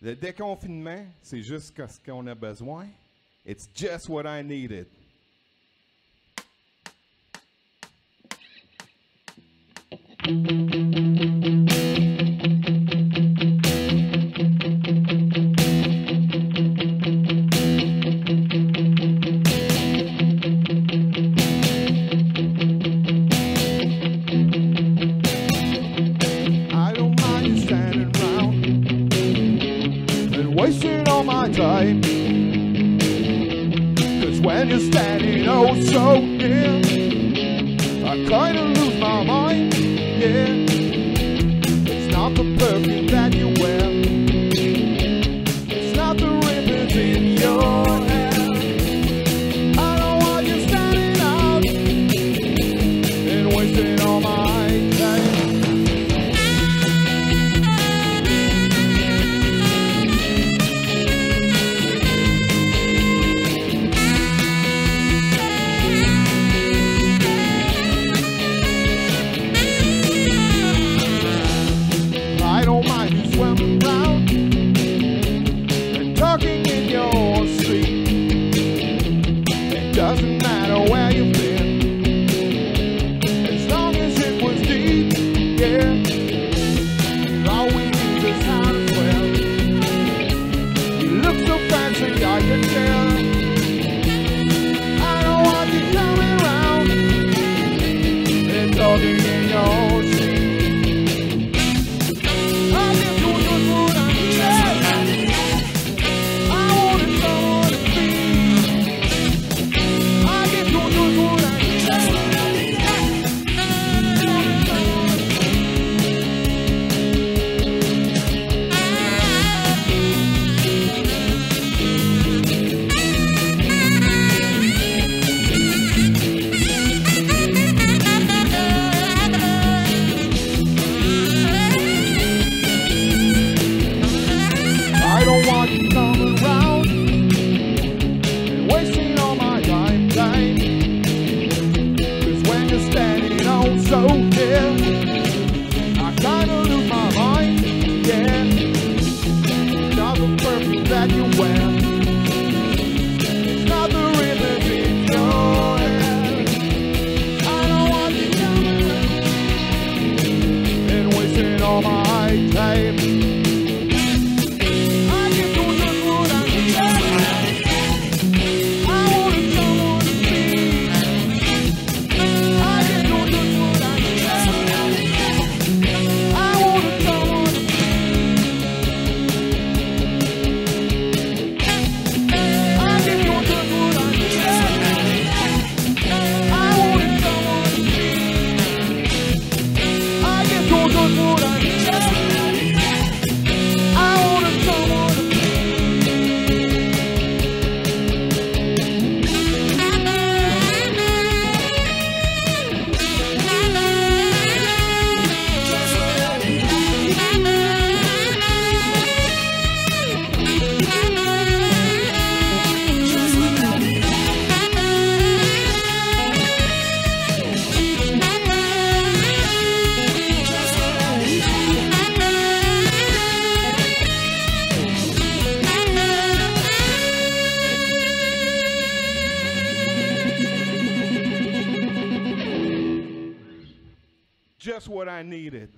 Le déconfinement, c'est juste ce qu'on a besoin. It's just what I needed. my time. Cause when you're standing oh so Yeah. just what I needed.